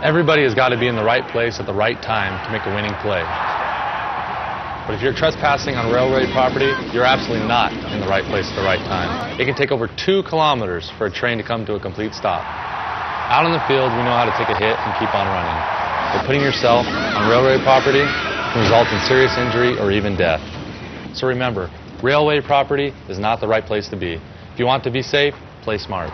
Everybody has got to be in the right place at the right time to make a winning play. But if you're trespassing on railroad property, you're absolutely not in the right place at the right time. It can take over two kilometers for a train to come to a complete stop. Out on the field, we know how to take a hit and keep on running. But putting yourself on railroad property can result in serious injury or even death. So remember, railway property is not the right place to be. If you want to be safe, play smart.